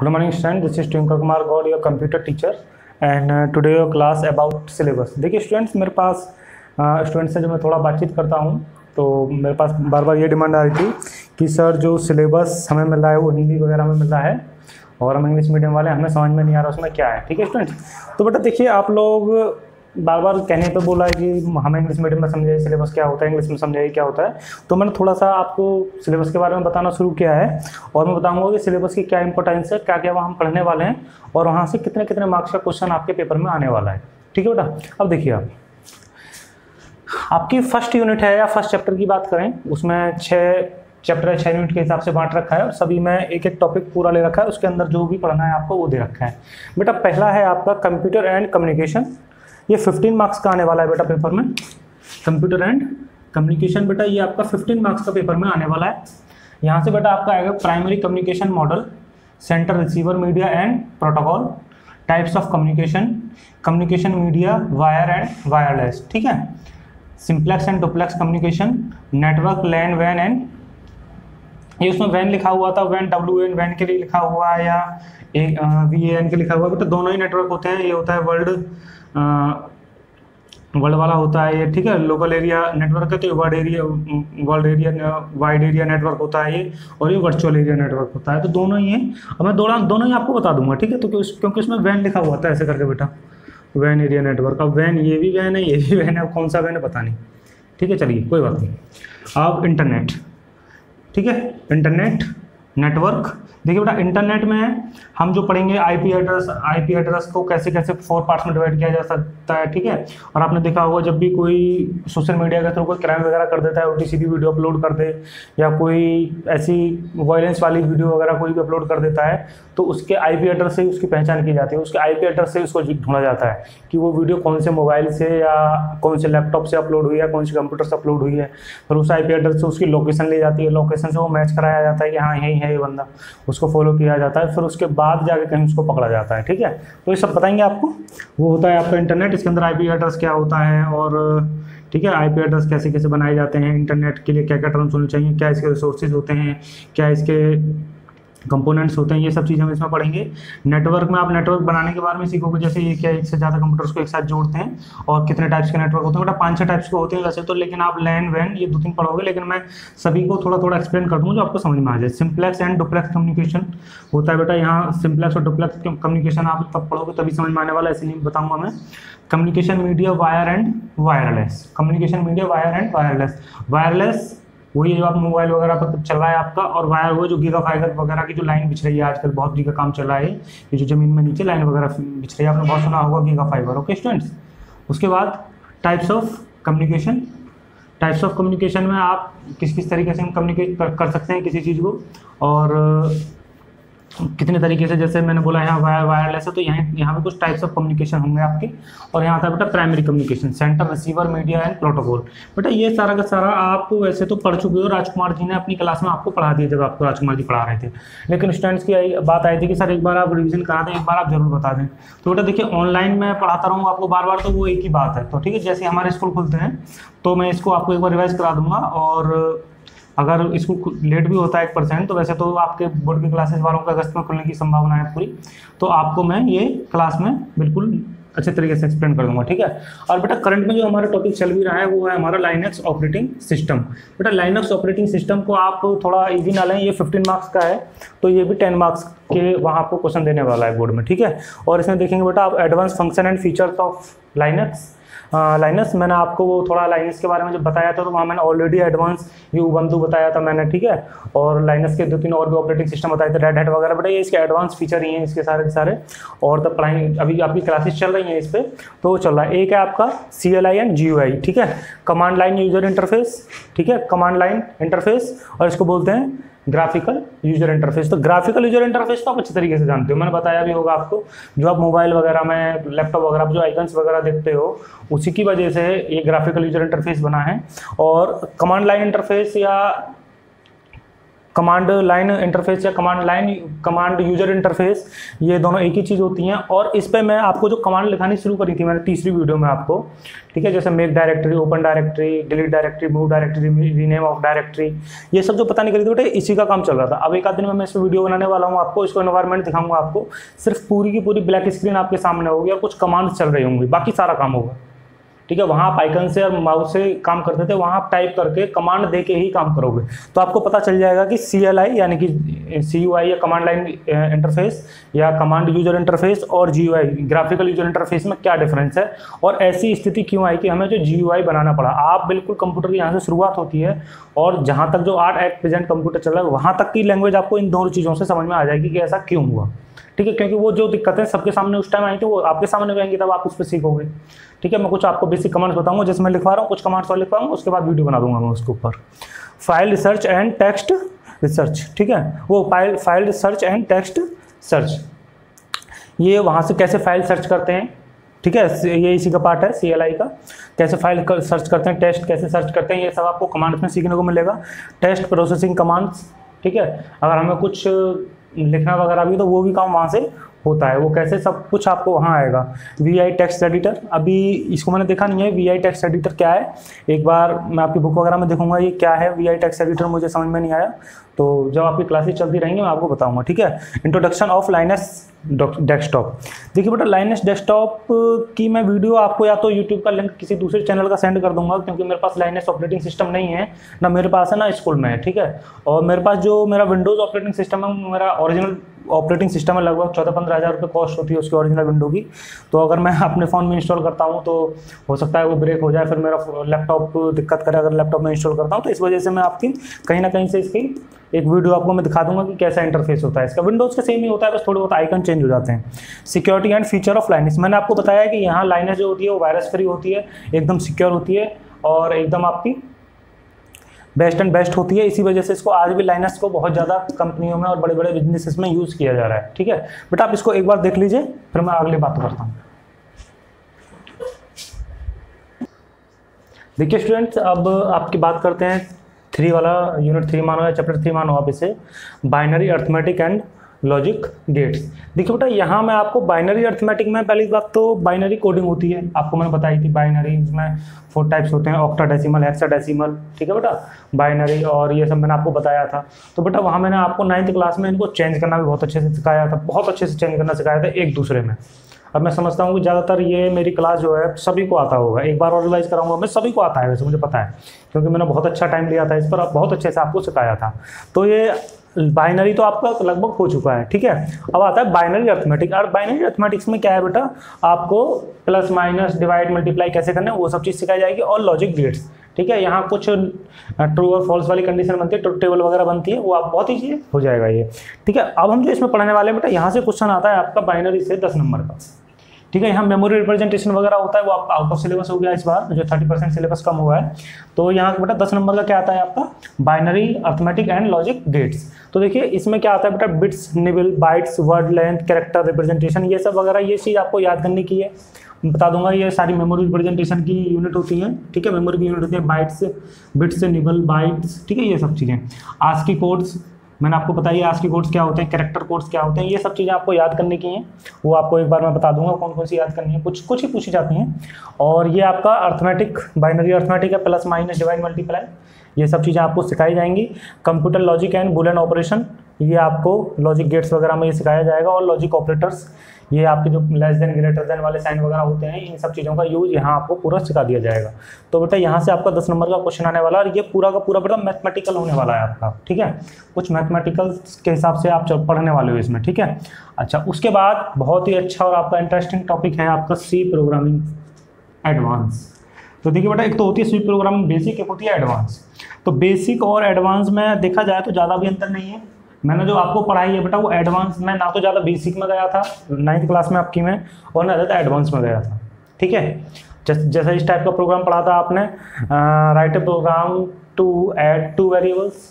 Good morning student, this is twinkle Kumar Gaur your computer teacher and today your class about syllabus देखिए students मेरे पास students से जो मैं थोड़ा बातचीत करता हूँ तो मेरे पास बार बार ये डिमांड आ रही थी कि सर जो सिलेबस हमें मिल रहा है वो हिंदी वगैरह में मिल रहा है और हम इंग्लिश मीडियम वाले हमें समझ में नहीं आ रहा उसमें क्या है? ठीक है स्टूडेंट्स तो बेटा देखिए आप लोग बार बार कहने पे बोला है कि हमें इंग्लिश मीडियम में समझाइए सिलेबस क्या होता है इंग्लिश में समझाइए क्या होता है। तो मैंने थोड़ा सा आपको सिलेबस के बारे में बताना शुरू किया है और मैं बताऊँगा कि सिलेबस की क्या इंपॉर्टेंस है क्या क्या वहाँ हम पढ़ने वाले हैं और वहाँ से कितने कितने मार्क्स का क्वेश्चन आपके पेपर में आने वाला है। ठीक है बेटा? अब देखिए आप। आपकी फ़र्स्ट यूनिट है या फ़र्स्ट चैप्टर की बात करें, उसमें छः चैप्टर छः यूनिट के हिसाब से बांट रखा है और सभी में एक एक टॉपिक पूरा ले रखा है, उसके अंदर जो भी पढ़ना है आपको वो दे रखा है। बेटा, पहला है आपका कंप्यूटर एंड कम्युनिकेशन ये 15 मार्क्स का आने वाला है बेटा पेपर में। कंप्यूटर एंड कम्युनिकेशन बेटा, ये आपका 15 मार्क्स का पेपर में आने वाला है। यहाँ से बेटा आपका आएगा primary communication model center receiver media and protocol types of communication communication media wire and wireless ठीक है? Simplex and duplex communication network LAN van and ये उसमें वैन लिखा हुआ था वैन डब्ल्यू एन वैन के लिए लिखा हुआ है या वी एन के लिखा हुआ है। बेटा दोनों ही नेटवर्क होते हैं। ये होता है वर्ल्ड वर्ल्ड वाला होता है ये, ठीक है? लोकल एरिया नेटवर्क है तो world area world area wide area network होता है ये और ये वर्चुअल एरिया नेटवर्क होता है। तो दोनों ही है। और मैं दोनों दोनों ही आपको बता दूँगा, ठीक है? तो क्योंकि उसमें वैन लिखा हुआ था ऐसे करके बेटा। वैन एरिया नेटवर्क अब वैन ये भी वैन है, ये भी वैन है, अब कौन सा वैन है पता नहीं। ठीक है, चलिए, कोई बात नहीं। अब इंटरनेट ठीक है? इंटरनेट नेटवर्क देखिए बेटा इंटरनेट में हम जो पढ़ेंगे आईपी एड्रेस आईपी एड्रेस को कैसे कैसे फोर पार्ट्स में डिवाइड किया जा सकता है, ठीक है? और आपने देखा होगा, जब भी कोई सोशल मीडिया के थ्रू कोई क्राइम वगैरह कर देता है ओ वीडियो अपलोड कर दे, या कोई ऐसी वायलेंस वाली वीडियो वगैरह कोई भी अपलोड कर देता है तो उसके आईपी एड्रेस से उसकी पहचान की जाती है। उसके आईपी एड्रेस से उसको ढूंढा जाता है कि वो वीडियो कौन से मोबाइल से या कौन से लैपटॉप से अपलोड हुई है, कौन से कंप्यूटर से अपलोड हुई है। फिर उस आई एड्रेस से उसकी लोकेशन ली जाती है। लोकेशन से वो मैच कराया जाता है कि हाँ यही है ये बंदा। उसको फॉलो किया जाता है। फिर उसके बाद जाके कहीं उसको पकड़ा जाता है, ठीक है? तो ये सब बताएँगे आपको? वो होता है आपका इंटरनेट इसके अंदर आईपी एड्रेस क्या होता है और, ठीक है आईपी एड्रेस कैसे कैसे बनाए जाते हैं इंटरनेट के लिए क्या क्या टर्म्स होने चाहिए, क्या इसके रिसोर्सेज होते हैं, क्या इसके कंपोनेंट्स होते हैं, ये सब चीज़ हम इसमें पढ़ेंगे। नेटवर्क में आप नेटवर्क बनाने के बारे में सीखोगे, जैसे ये क्या एक से ज़्यादा कंप्यूटर्स को एक साथ जोड़ते हैं और कितने टाइप्स के नेटवर्क होते हैं। बेटा पाँच छः टाइप्स के होते हैं वैसे तो लेकिन आप लैन वैन ये दो तीन पढ़ोगे, लेकिन मैं सभी को थोड़ा थोड़ा एक्सप्लेन कर दूँगा जो आपको समझ में आ जाए। सिंप्लेक्स एंड डुप्लेक्स कम्युनिकेशन होता है बेटा, यहाँ सिंप्लेक्स और डुप्लेक्स कम्युनिकेशन आप तब पढ़ोगे तभी समझ में आने वाला ऐसे नहीं बताऊँगा मैं। Communication media wire and wireless communication media wire and wireless wireless वही जो आप मोबाइल वगैरह पर चल रहा है आपका और वायर वो जो गीगा फाइबर वगैरह की जो लाइन बिछ रही है आजकल बहुत जी का काम चल रहा है ये जो ज़मीन में नीचे लाइन वगैरह बिछ रही है आपने बहुत सुना होगा गीगा फाइबर ओके स्टूडेंट्स उसके बाद types of communication types of communication में आप किस किस तरीके से हम कम्युनिकेट कर, कर सकते हैं किसी चीज़ को और कितने तरीके से, जैसे मैंने बोला यहाँ वायर, वायरलेस है तो यहाँ यहाँ पे कुछ टाइप्स ऑफ़ कम्युनिकेशन होंगे आपके। और यहाँ था बेटा primary communication center receiver media and protocol बेटा ये सारा का सारा आप वैसे तो पढ़ चुके हो, राजकुमार जी ने अपनी क्लास में आपको पढ़ा दिया जब आपको राजकुमार जी पढ़ा रहे थे। लेकिन स्टूडेंट्स की बात आई थी कि सर एक बार आप रिविजन करा दें, एक बार आप ज़रूर बता दें। तो बेटा देखिए ऑनलाइन में पढ़ाता रहूँ आपको बार बार तो वो एक ही बात है। तो ठीक है, जैसे हमारे स्कूल खुलते हैं तो मैं इसको आपको एक बार रिवाइज करा दूँगा और अगर इसको लेट भी होता है एक परसेंट तो वैसे तो आपके बोर्ड की क्लासेस वालों का अगस्त में खुलने की संभावना है पूरी। तो आपको मैं ये क्लास में बिल्कुल अच्छे तरीके से एक्सप्लेन कर दूँगा, ठीक है? और बेटा करंट में जो हमारा टॉपिक चल भी रहा है, वो है हमारा लाइनक्स ऑपरेटिंग सिस्टम बेटा लाइनक्स ऑपरेटिंग सिस्टम को आप थोड़ा इजी ना लें, ये 15 मार्क्स का है तो ये भी 10 मार्क्स के वहाँ आपको क्वेश्चन देने वाला है बोर्ड में, ठीक है? और इसमें देखेंगे बेटा आप advance function and features of Linux Linus मैंने आपको वो थोड़ा लाइनस के बारे में जब बताया था तो वहाँ मैंने ऑलरेडी एडवांस ये उबंतु बताया था मैंने, ठीक है? और लाइनस के दो तीन और भी ऑपरेटिंग सिस्टम बताए थे रेड हेड वगैरह, बट ये इसके एडवांस फीचर ही हैं इसके सारे सारे। और तब पढ़ाई अभी आपकी क्लासेस चल रही हैं इस पर तो चल रहा है। एक है आपका सी एल आई एंड जी आई ठीक है? कमांड लाइन यूज़र इंटरफेस ठीक है? कमांड लाइन इंटरफेस और इसको बोलते हैं ग्राफिकल यूज़र इंटरफेस तो ग्राफिकल यूज़र इंटरफेस तो आप अच्छे तरीके से जानते हो। मैंने बताया भी होगा आपको, जो आप मोबाइल वगैरह में लैपटॉप वगैरह जो आइकन्स वगैरह देखते हो, उसी की वजह से ये ग्राफिकल यूज़र इंटरफेस बना है। और कमांड लाइन इंटरफेस या कमांड लाइन इंटरफेस या command line command user interface ये दोनों एक ही चीज़ होती हैं। और इस पर मैं आपको जो कमांड लिखानी शुरू करी थी, मैंने तीसरी वीडियो में आपको, ठीक है, जैसे make directory open directory delete directory move directory rename of directory ये सब जो पता नहीं करी थी बेटे, इसी का काम चल रहा था। अब एक आध दिन में मैं इस वीडियो बनाने वाला हूँ आपको, इसको इन्वायरमेंट दिखाऊँगा आपको। सिर्फ़ पूरी की पूरी ब्लैक स्क्रीन आपके सामने होगी और कुछ कमांड्स चल रही होंगी, बाकी सारा काम होगा। ठीक है, वहाँ आप आइकन से और माउस से काम करते थे, वहाँ आप टाइप करके कमांड दे के ही काम करोगे। तो आपको पता चल जाएगा कि सी एल आई यानी कि सी यू आई या कमांड लाइन इंटरफेस या कमांड यूज़र इंटरफेस और G U I graphical user interface में क्या डिफरेंस है? और ऐसी स्थिति क्यों आई कि हमें जो जी यू आई बनाना पड़ा? आप बिल्कुल कंप्यूटर की यहाँ से शुरुआत होती है और जहाँ तक जो आर्ट एट प्रेजेंट कंप्यूटर चल रहा है, वहाँ तक की लैंग्वेज आपको इन दोनों चीज़ों से समझ में आ जाएगी कि ऐसा क्यों हुआ। ठीक है क्योंकि वो जो दिक्कतें सबके सामने उस टाइम आई थी वो आपके सामने भी आएँगी तब आप उस पर सीखोगे ठीक है मैं कुछ आपको बेसिक कमांड्स बताऊँगा जैसे मैं लिखवा रहा हूँ कुछ कमांड्स और लिखवाऊँगा उसके बाद वीडियो बना दूँगा मैं उसके ऊपर। File research and text research ठीक है? वो file file research and text search ये वहाँ से कैसे फ़ाइल सर्च करते हैं? ठीक है ये इसी का पार्ट है सीएलआई का। कैसे फ़ाइल कर, सर्च करते हैं टेस्ट कैसे सर्च करते हैं ये सब आपको कमांड्स में सीखने को मिलेगा। टेस्ट प्रोसेसिंग कमांड्स ठीक है? अगर हमें कुछ लिखना वगैरह भी तो वो भी काम वहाँ से होता है? वो कैसे सब कुछ आपको वहाँ आएगा? वी आई टेक्स्ट एडिटर अभी इसको मैंने देखा नहीं है। वी आई टेक्स्ट एडिटर क्या है? एक बार मैं आपकी बुक वगैरह में देखूँगा ये क्या है वी आई टेक्स्ट एडिटर मुझे समझ में नहीं आया। तो जब आपकी क्लासेस चलती रहेंगी, मैं आपको बताऊँगा, ठीक है? इंट्रोडक्शन ऑफ़ लाइनस डेस्कटॉप देखिए बेटा लाइनस डेस्कटॉप की मैं वीडियो आपको या तो यूट्यूब का लिंक किसी दूसरे चैनल का सेंड कर दूँगा, क्योंकि मेरे पास लाइनस ऑपरेटिंग सिस्टम नहीं है, ना मेरे पास है, ना स्कूल में है, ठीक है? और मेरे पास जो मेरा विंडोज़ ऑपरेटिंग सिस्टम है मेरा ओरिजिनल ऑपरेटिंग सिस्टम है, लगभग चौदह पंद्रह हज़ार रुपये कॉस्ट होती है उसकी ओरिजिनल विंडो की। तो अगर मैं अपने फ़ोन में इंस्टॉल करता हूँ तो हो सकता है वो ब्रेक हो जाए, फिर मेरा लैपटॉप दिक्कत करे अगर लैपटॉप में इंस्टॉल करता हूँ तो इस वजह से मैं आपकी कहीं ना कहीं से इसकी एक वीडियो आपको मैं दिखा दूँगा कि कैसा इंटरफेस होता है। इसका विंडोज़ का सेम ही होता है, बस थोड़े बहुत आइकन चेंज हो जाते हैं। Security and feature of Linus मैंने आपको बताया कि यहाँ लाइनस जो होती है, वो वायरस फ्री होती है, एकदम सिक्योर होती है, और एकदम आपकी बेस्ट एंड बेस्ट होती है। इसी वजह से इसको आज भी लाइनस को बहुत ज़्यादा कंपनियों में और बड़े बड़े बिजनेसेस में यूज़ किया जा रहा है। ठीक है? बट आप इसको एक बार देख लीजिए, फिर मैं अगली बात करता हूँ। देखिए स्टूडेंट्स अब आपकी बात करते हैं। थ्री वाला यूनिट थ्री मानो या चैप्टर थ्री मानो आप इसे। Binary arithmetic and logic gates देखिए बेटा, यहाँ मैं आपको बाइनरी अर्थमेटिक में पहली बात तो बाइनरी कोडिंग होती है। आपको मैंने बताई थी बाइनरी इसमें फोर टाइप्स होते हैं ऑक्टा डेसिमल हेक्सा डेसिमल ठीक है बेटा? बाइनरी और ये सब मैंने आपको बताया था। तो बेटा, वहाँ मैंने आपको नाइन्थ क्लास में इनको चेंज करना भी बहुत अच्छे से सिखाया था, बहुत अच्छे से चेंज करना सिखाया था एक दूसरे में। अब मैं समझता हूँ कि ज़्यादातर ये मेरी क्लास जो है, सभी को आता होगा। एक बार और रिवाइज कराऊँगा, मैं सभी को आता है वैसे, मुझे पता है, क्योंकि मैंने बहुत अच्छा टाइम लिया था इस पर बहुत अच्छे से आपको सिखाया था। तो ये बाइनरी तो आपका लगभग हो चुका है, ठीक है? अब आता है बाइनरी अर्थमेटिक और बाइनरी अर्थमेटिक्स में क्या है बेटा? आपको प्लस माइनस डिवाइड मल्टीप्लाई कैसे करना है, वो सब चीज़ सिखाई जाएगी और लॉजिक गेट्स ठीक है? यहाँ कुछ ट्रू और फॉल्स वाली कंडीशन बनती है टेबल वगैरह बनती है, वो आप बहुत ईजी हो जाएगा ये, ठीक है? अब हम जो इसमें पढ़ने वाले हैं बेटा, यहाँ से क्वेश्चन आता है आपका बाइनरी से दस नंबर का। ठीक है, यहाँ मेमोरी रिप्रेजेंटेशन वगैरह होता है, वो आपका आउट ऑफ़ सिलेबस हो गया इस बार, जो थर्टी परसेंट सिलेबस कम हुआ है। तो यहाँ बेटा दस नंबर का क्या आता है आपका? Binary arithmetic and logic gates तो देखिए, इसमें क्या आता है बेटा? Bits nibble bytes word length character representation ये सब वगैरह, ये चीज़ आपको याद करने की है। बता दूँगा, ये सारी मेमोरी रिप्रेजेंटेशन की यूनिट होती है, ठीक है? मेमोरी की यूनिट होती है बाइट्स बिट्स निबल बाइट्स ठीक है, ये सब चीज़ें। आज की कोड्स मैंने आपको बताया आज के कोड्स क्या होते हैं करेक्टर कोड्स क्या होते हैं, ये सब चीज़ें आपको याद करने की हैं। वो आपको एक बार मैं बता दूँगा कौन कौन सी याद करनी है। कुछ कुछ ही पूछी जाती हैं। और ये आपका अर्थमेटिक बाइनरी अर्थमेटिक है प्लस माइनस डिवाइड मल्टीप्लाई ये सब चीज़ें आपको सिखाई जाएँगी। Computer logic and boolean operation ये आपको लॉजिक गेट्स वगैरह में ये सिखाया जाएगा। और लॉजिक ऑपरेटर्स ये आपके जो लेस देन ग्रेटर देन वाले साइन वगैरह होते हैं, इन सब चीज़ों का यूज़ यहाँ आपको पूरा सिखा दिया जाएगा। तो बेटा यहाँ से आपका दस नंबर का क्वेश्चन आने वाला और ये पूरा का पूरा बेटा मैथमेटिकल होने वाला है आपका, ठीक है? कुछ मैथमेटिकल के हिसाब से आप पढ़ने वाले हो इसमें, ठीक है? अच्छा उसके बाद बहुत ही अच्छा और आपका इंटरेस्टिंग टॉपिक है आपका सी प्रोग्रामिंग एडवांस तो देखिए बेटा, एक तो होती है सी प्रोग्रामिंग बेसिक एक होती है एडवांस तो बेसिक और एडवांस में देखा जाए तो ज़्यादा भी अंतर नहीं है। मैंने जो आपको पढ़ाई है बेटा वो एडवांस में ना तो ज़्यादा बेसिक में गया था नाइन्थ क्लास में आपकी में, और ना ज़्यादा एडवांस में गया था। ठीक है? जैसा इस टाइप का प्रोग्राम पढ़ा था आपने write a program to add two variables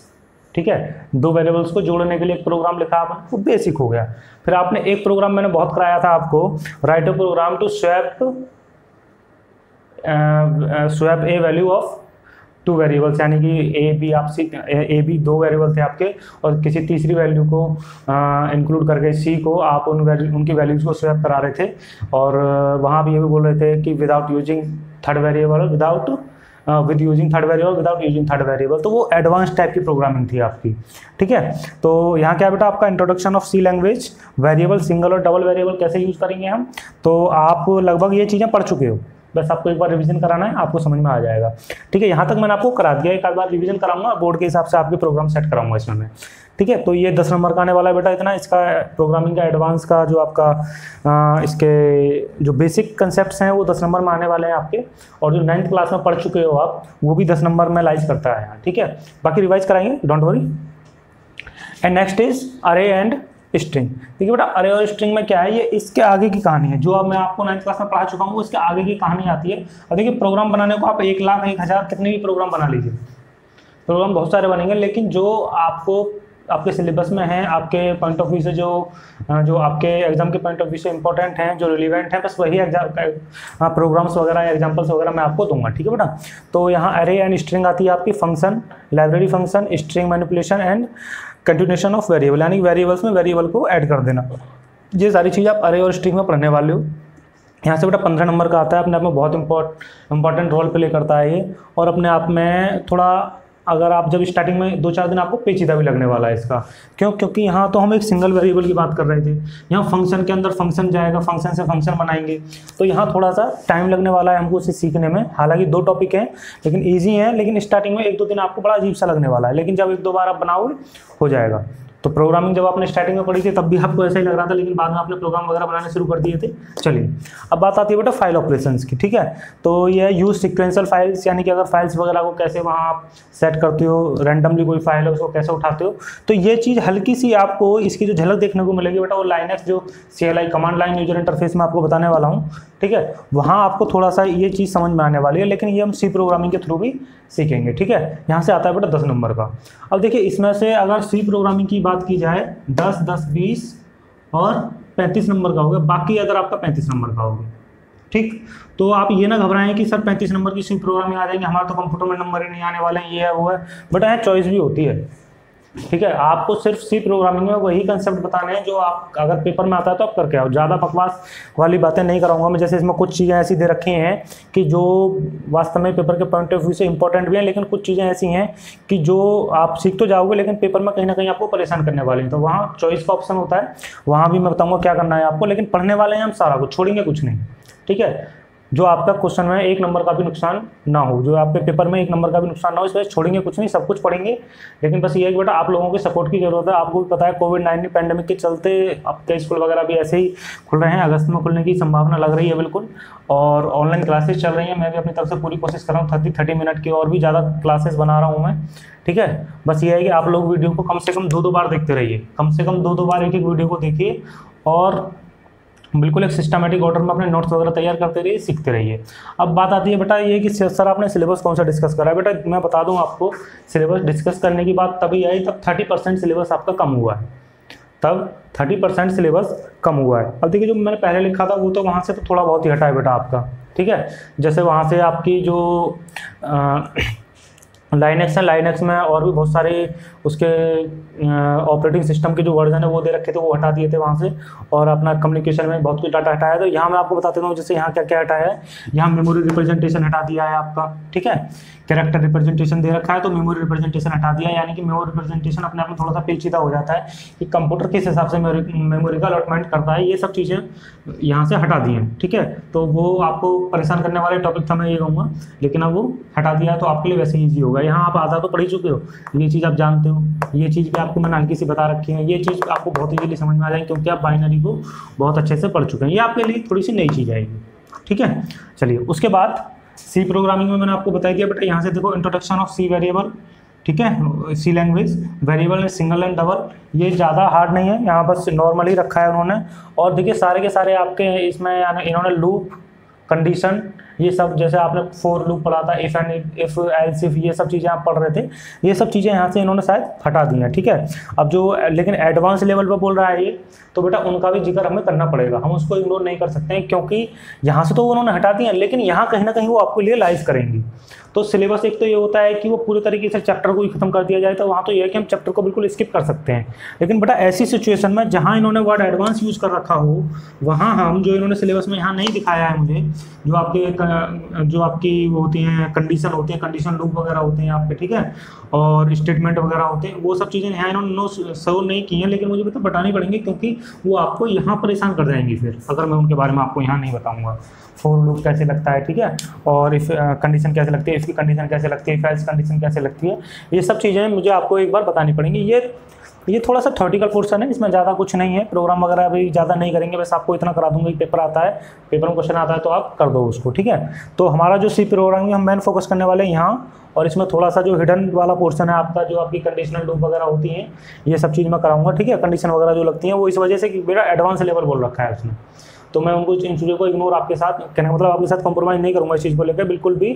ठीक है? दो वेरिएबल्स को जोड़ने के लिए एक प्रोग्राम लिखा आपने, वो बेसिक हो गया। फिर आपने एक प्रोग्राम मैंने बहुत कराया था आपको write a program to swap swap a value of two variables यानी कि ए बी आप सी ए बी दो वेरिएबल थे आपके, और किसी तीसरी वैल्यू को इंक्लूड करके सी को आप उन वैल्यू उनकी वैल्यूज़ को स्वैप करा रहे थे। और वहाँ भी ये भी बोल रहे थे कि without using third variable without with using third variable without using third variable तो वो एडवांस टाइप की प्रोग्रामिंग थी आपकी, ठीक है? तो यहाँ क्या बेटा आपका introduction of C language variable single और डबल वेरिएबल कैसे यूज़ करेंगे हम? तो आप लगभग ये चीज़ें पढ़ चुके हो। बस आपको एक बार रिवीजन कराना है आपको समझ में आ जाएगा। ठीक है यहाँ तक मैंने आपको करा दिया एक आध बार रिवीजन कराऊँगा बोर्ड के हिसाब से आपके प्रोग्राम सेट कराऊँगा इसमें मैं। ठीक है तो ये दस नंबर का आने वाला है बेटा इतना इसका प्रोग्रामिंग का एडवांस का जो आपका आ, इसके जो बेसिक कंसेप्ट हैं वो दस नंबर में आने वाले हैं आपके। और जो नाइन्थ क्लास में पढ़ चुके हो आप वो भी दस नंबर में लाइज करता है। ठीक है बाकी रिवाइज कराएँगे don't worry and next is अरे एंड स्ट्रिंग। देखिए बेटा, अरे और स्ट्रिंग में क्या है, ये इसके आगे की कहानी है। जो अब मैं आपको नाइन्थ क्लास में पढ़ा चुका हूँ इसके आगे की कहानी आती है। और देखिए प्रोग्राम बनाने को आप एक लाख, एक हज़ार कितने भी प्रोग्राम बना लीजिए। प्रोग्राम बहुत सारे बनेंगे, लेकिन जो आपको, आपके सिलेबस में हैं, आपके पॉइंट ऑफ़ व्यू से जो जो आपके एग्ज़ाम के पॉइंट ऑफ़ व्यू से इंपॉर्टेंट हैं, जो रिलीवेंट हैं, बस वही एग्ज़ाम प्रोग्राम्स वगैरह एग्जाम्पल्स वगैरह मैं आपको दूँगा, ठीक है बेटा? तो यहाँ अरे एंड स्ट्रिंग आती है आपकी function library function string manipulation and continuation of variable यानी वेरिएबल्स में वेरिएबल को ऐड कर देना। ये सारी चीज़ आप अरे और स्ट्रिंग में पढ़ने वाले हो। यहाँ से बेटा पंद्रह नंबर का आता है, अपने आप में बहुत इंपॉर्ट इंपॉर्टेंट रोल प्ले करता है ये, और अपने आप में थोड़ा अगर आप जब स्टार्टिंग में दो चार दिन आपको पेचीदा भी लगने वाला है इसका। क्यों? क्योंकि यहाँ तो हम एक सिंगल वेरिएबल की बात कर रहे थे। यहाँ फ़ंक्शन के अंदर फ़ंक्शन जाएगा फ़ंक्शन से फ़ंक्शन बनाएँगे। तो यहाँ थोड़ा सा टाइम लगने वाला है हमको उसे सीखने में। हालाँकि दो टॉपिक हैं, लेकिन ईजी हैं, लेकिन स्टार्टिंग में एक दो दिन आपको बड़ा अजीब सा लगने वाला है। लेकिन जब एक दो बार आप बनाओगे, हो जाएगा। तो प्रोग्रामिंग जब आपने स्टार्टिंग में पढ़ी थी, तब भी आपको ऐसा ही लग रहा था, लेकिन बाद में आपने प्रोग्राम वगैरह बनाने शुरू कर दिए थे। चलिए, अब बात आती है बेटा फ़ाइल ऑपरेशन की, ठीक है? तो ये यूज़ सिक्वेंशियल फाइल्स यानी कि अगर फाइल्स वगैरह को कैसे वहाँ आप सेट करते हो रैंडमली कोई फ़ाइल है, उसको कैसे उठाते हो तो ये चीज़ हल्की सी आपको इसकी जो झलक देखने को मिलेगी बेटा, वो लाइनेक्स जो C L I command line user interface में आपको बताने वाला हूँ ठीक है? वहाँ आपको थोड़ा सा ये चीज़ समझ में आने वाली है, लेकिन ये हम सी प्रोग्रामिंग के थ्रू भी सीखेंगे, ठीक है? यहाँ से आता है बेटा दस नंबर का। अब देखिए, इसमें से अगर सी प्रोग्रामिंग की बात की जाए, दस दस, बीस और पैंतीस नंबर का होगा बाकी अगर आपका पैंतीस नंबर का होगा ठीक? तो आप ये ना घबराएँ कि सर पैंतीस नंबर की सी प्रोग्रामिंग आ जाएँगे, हमारे तो कंप्यूटर में नंबर ही नहीं आने वाले हैं, ये है, वो है, बट यहाँ चॉइस भी होती है। ठीक है, आपको सिर्फ़ सी प्रोग्रामिंग में वही कंसेप्ट बताने हैं जो आप, अगर पेपर में आता है तो आप करके आओ। ज़्यादा बकवास वाली बातें नहीं कराऊँगा मैं, जैसे इसमें कुछ चीज़ें ऐसी दे रखी हैं कि जो वास्तव में पेपर के पॉइंट ऑफ़ व्यू से इंपॉर्टेंट भी हैं, लेकिन कुछ चीज़ें ऐसी हैं कि जो आप सीख तो जाओगे, लेकिन पेपर में कहीं ना कहीं आपको परेशान करने वाले हैं। तो वहाँ चॉइस का ऑप्शन होता है। वहाँ भी मैं बताऊँगा क्या करना है आपको, लेकिन पढ़ने वाले हैं हम सारा कुछ, छोड़ेंगे कुछ नहीं। ठीक है? जो आपका क्वेश्चन में एक नंबर का भी नुकसान ना हो, जो आपके पेपर में एक नंबर का भी नुकसान ना हो इस वजह छोड़ेंगे कुछ नहीं, सब कुछ पढ़ेंगे। लेकिन बस ये है कि बेटा, आप लोगों के सपोर्ट की ज़रूरत है। आपको भी पता है कोविड नाइन्टीन पैंडमिक के चलते अब कई स्कूल वगैरह भी ऐसे ही खुल रहे हैं, अगस्त में खुलने की संभावना लग रही है बिल्कुल। और ऑनलाइन क्लासेस चल रही हैं, मैं भी अपनी तरफ़ से पूरी कोशिश कर रहा हूँ थर्टी थर्टी मिनट की और भी ज़्यादा क्लासेस बना रहा हूँ मैं, ठीक है? बस ये है कि आप लोग वीडियो को कम से कम दो दो बार देखते रहिए। कम से कम दो दो बार एक एक वीडियो को देखिए और बिल्कुल एक सिस्टमेटिक ऑर्डर में अपने नोट्स वगैरह तैयार करते रहिए सीखते रहिए। अब बात आती है बेटा ये कि सर आपने सिलेबस कौन सा डिस्कस करा? है बेटा मैं बता दूँ आपको सिलेबस डिस्कस करने की बात तभी आई तब थर्टी परसेंट सिलेबस आपका कम हुआ है। तब थर्टी परसेंट सिलेबस कम हुआ है। अब देखिए जो मैंने पहले लिखा था वो तो वहाँ से तो थोड़ा बहुत ही हटा है बेटा आपका ठीक है? जैसे वहाँ से आपकी जो आ, लाइनेक्स है लाइनेक्स में और भी बहुत सारे उसके ऑपरेटिंग सिस्टम के जो वर्जन है वो दे रखे थे, वो हटा दिए थे वहाँ से। और अपना कम्युनिकेशन में बहुत कुछ डाटा हटाया। तो यहाँ मैं आपको बता देता हूँ जैसे यहाँ क्या क्या हटाया है। यहाँ मेमोरी रिप्रेजेंटेशन हटा दिया है आपका, ठीक है? कैरेक्टर रिप्रेजेंटेशन दे रखा है तो मेमोरी रिप्रेजेंटेशन हटा दिया। यानी कि मेमोरी रिप्रेजेंटेशन अपने आप में थोड़ा सा पेचीदा हो जाता है कि कंप्यूटर किस हिसाब से मेमोरी का अलॉटमेंट करता है, ये सब चीज़ें यहाँ से हटा दी हैं, ठीक है? तो वो आपको परेशान करने वाले टॉपिक था, मैं ये कहूँगा। लेकिन अब वो हटा दिया तो आपके लिए वैसे ईजी होगा। यहाँ आप आधा तो पढ़ ही चुके हो। ये चीज़ आप जानते हो। ये चीज़ भी आपको मैंने हल्की सी बता रखी है। ये चीज़ आपको बहुत ईजीली समझ में आ जाएगी क्योंकि आप बाइनरी को बहुत अच्छे से पढ़ चुके हैं। ये आपके लिए थोड़ी सी नई चीज़ आएगी। ठीक है? चलिए, उसके बाद सी प्रोग्रामिंग में मैंने आपको बता दिया, बेटा, यहाँ से देखो इंट्रोडक्शन ऑफ़ सी वेरिएबल ठीक है? C language variable and single and double ये ज़्यादा हार्ड नहीं है। यहाँ बस नॉर्मली रखा है उन्होंने। और देखिए, सारे के सारे आपके इसमें इन्होंने लूप कंडीशन ये सब जैसे आपने फोर लूप पढ़ा था if and if else if ये सब चीज़ें आप पढ़ रहे थे, ये सब चीज़ें यहाँ से इन्होंने शायद हटा दी हैं, ठीक है? अब जो, लेकिन एडवांस लेवल पर बोल रहा है ये तो बेटा उनका भी ज़िक्र हमें करना पड़ेगा, हम उसको इग्नोर नहीं कर सकते हैं, क्योंकि यहाँ से तो उन्होंने हटा दिया लेकिन यहाँ कहीं ना कहीं वो आपके लिए लाइव करेंगी। तो सिलेबस एक तो ये होता है कि वो पूरे तरीके से चैप्टर को ही खत्म कर दिया जाए तो वहाँ तो ये है कि हम चैप्टर को बिल्कुल स्किप कर सकते हैं। लेकिन बेटा ऐसी सिचुएशन में जहाँ इन्होंने वर्ड एडवांस यूज़ कर रखा हो, वहाँ हम जो इन्होंने सिलेबस में यहाँ नहीं दिखाया है मुझे, जो आपके जो आपकी वो होती हैं कंडीशन होती है कंडीशन लूप वगैरह होते हैं आपके, ठीक है? और स्टेटमेंट वगैरह होते हैं, वो सब चीज़ें यहाँ इन्होंने नो सर्व नहीं की हैं, लेकिन मुझे बता बतानी पड़ेंगी क्योंकि वो आपको यहाँ परेशान कर जाएँगी फिर, अगर मैं उनके बारे में आपको यहाँ नहीं बताऊँगा। फोर लूप कैसे लगता है, ठीक है? और इफ़ कंडीशन कैसे लगती है इसकी कंडीशन कैसे लगती है फैल्स कंडीशन कैसे लगती है, ये सब चीज़ें मुझे आपको एक बार बतानी पड़ेंगी। ये ये थोड़ा सा थर्टिकल पोर्सन है, इसमें ज़्यादा कुछ नहीं है। प्रोग्राम वगैरह भी ज़्यादा नहीं करेंगे, बस आपको इतना करा दूँगा कि पेपर आता है। पेपर में क्वेश्चन आता है तो आप कर दो उसको, ठीक है? तो हमारा जो सी प्रोग्राम है, हम मेन फोकस करने वाले हैं यहाँ, और इसमें थोड़ा सा जो हिडन वाला पोर्सन है आपका, जो आपकी कंडीशनल लूप वगैरह होती है, ये सब चीज़ मैं कराऊँगा, ठीक है? कंडीशन वगैरह जो लगती है, वो इस वजह से कि मेरा एडवांस लेवल बोल रखा है उसने। तो मैं उनको इन चीज़ों को इग्नोर आपके साथ, कहने मतलब आपके साथ कॉम्प्रोमाइज़ नहीं करूँगा इस चीज़ को लेकर, बिल्कुल भी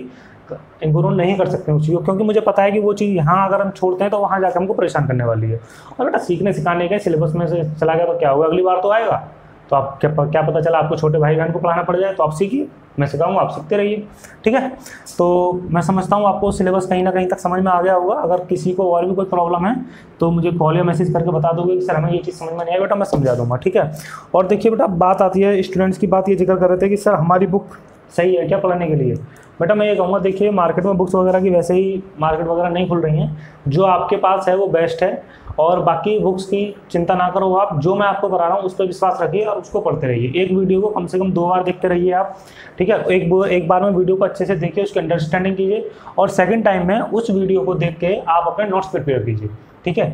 इग्नोर नहीं कर सकते उस चीज़ को, क्योंकि मुझे पता है कि वो चीज़ यहाँ अगर हम छोड़ते हैं तो वहाँ जाकर हमको परेशान करने वाली है। और बेटा सीखने सिखाने के सिलेबस में से चला गया तो क्या होगा? अगली बार तो आएगा। तो आप क्या क्या पता चला आपको छोटे भाई बहन को पढ़ाना पड़ जाए तो आप सीखिए। मैं सिखाऊँगा, आप सीखते रहिए, ठीक है? तो मैं समझता हूँ आपको सिलेबस कहीं ना कहीं तक समझ में आ गया होगा। अगर किसी को और भी कोई प्रॉब्लम है तो मुझे कॉल या मैसेज करके बता दोगे कि, सर, हमें ये चीज़ समझ में नहीं आई, बेटा, मैं समझा दूँगा। ठीक है? और देखिए बेटा, बात आती है, स्टूडेंट्स की बात ये ज़िक्र कर रहे थे कि, सर, हमारी बुक सही है क्या पढ़ने के लिए? बेटा, मैं ये कहूँगा, देखिए, मार्केट में बुक्स वगैरह की वैसे ही मार्केट वगैरह नहीं खुल रही हैं। जो आपके पास है, वो बेस्ट है। और बाकी बुक्स की चिंता ना करो आप। जो मैं आपको करा रहा हूँ, उस पर विश्वास रखिए और उसको पढ़ते रहिए। एक वीडियो को कम से कम दो बार देखते रहिए आप, ठीक है? एक एक बार में वीडियो को अच्छे से देखिए, उसकी अंडरस्टैंडिंग कीजिए और सेकेंड टाइम में उस वीडियो को देख के आप अपने नोट्स प्रिपेयर कीजिए, ठीक है?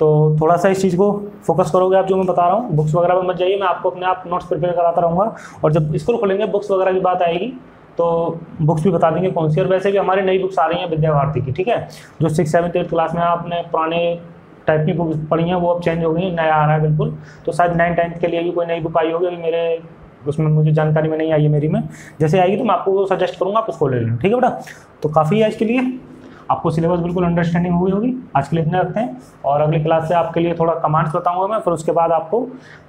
तो थोड़ा सा इस चीज़ को फोकस करोगे आप, जो मैं बता रहा हूँ। बुक्स वगैरह में मत जाइए, मैं आपको अपने आप नोट्स प्रिपेयर कराता रहूँगा और जब स्कूल खुलेंगे बुक्स वगैरह की बात आएगी तो बुक्स भी बता देंगे कौन सी। और वैसे भी हमारी नई बुक्स आ रही हैं विद्या भारती की, ठीक है? जो सिक्स सेवन्थ एट्थ क्लास में आपने पुराने टाइप की बुक पढ़ी हैं, वो अब चेंज हो गई हैं, नया आ रहा है बिल्कुल। तो शायद नाइन टेंथ के लिए भी कोई नई बुक आई होगी, अभी मेरे, उसमें मुझे जानकारी में नहीं आई है मेरी में। जैसे आएगी तो मैं आपको सजेस्ट करूँगा, आप उसको ले लें ठीक है बेटा? तो काफ़ी है इसके लिए। आपको सिलेबस बिल्कुल अंडरस्टैंडिंग हुई होगी। आज के लिए इतने रखते हैं। और अगली क्लास से आपके लिए थोड़ा कमांड्स बताऊँगा मैं, फिर उसके बाद आपको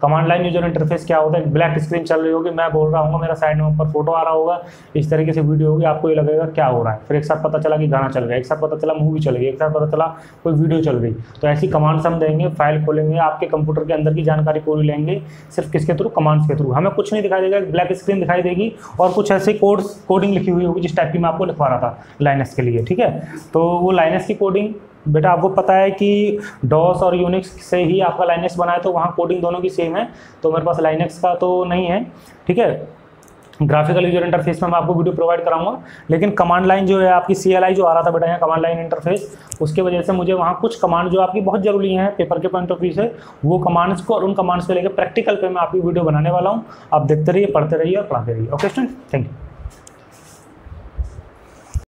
कमांड लाइन यूज़र इंटरफेस क्या होता है ब्लैक स्क्रीन चल रही होगी, मैं बोल रहा हूँ मेरा साइड में ऊपर फ़ोटो आ रहा होगा, इस तरीके से वीडियो होगी, आपको ये लगेगा क्या हो रहा है। फिर एक साथ पता चला कि गाना चल गया, एक साथ पता चला मूवी चल गई, एक साथ पता चला कोई वीडियो चल गई। तो ऐसी कमांड्स हम देंगे फ़ाइल खोलेंगे, आपके कंप्यूटर के अंदर की जानकारी पूरी लेंगे, सिर्फ़ किसके थ्रू कमांड्स के थ्रू हमें कुछ नहीं दिखाई देगा ब्लैक स्क्रीन दिखाई देगी, और कुछ ऐसे कोड्स कोडिंग लिखी हुई होगी, जिस टाइप की मैं आपको लिखवा रहा था लाइनस के लिए, ठीक है? तो वो लाइनस की कोडिंग बेटा आपको पता है कि डॉस और यूनिक्स से ही आपका लाइनेक्स बना है तो वहाँ कोडिंग दोनों की सेम है तो मेरे पास लाइनेक्स का तो नहीं है, ठीक है? ग्राफिकल यूज़र इंटरफेस में मैं आपको वीडियो प्रोवाइड कराऊँगा, लेकिन कमांड लाइन जो है आपकी सीएलआई जो आ रहा था बेटा यहाँ कमांड लाइन इंटरफेस उसके वजह से मुझे वहाँ कुछ कमांड जो आपकी बहुत ज़रूरी हैं पेपर के पॉइंट ऑफ़ व्यू से, वो कमांड्स को और उन कमांड्स को लेकर प्रैक्टिकल पे मैं आपकी वीडियो बनाने वाला हूँ। आप देखते रहिए, पढ़ते रहिए और पढ़ाते रहिए। Okay student thank you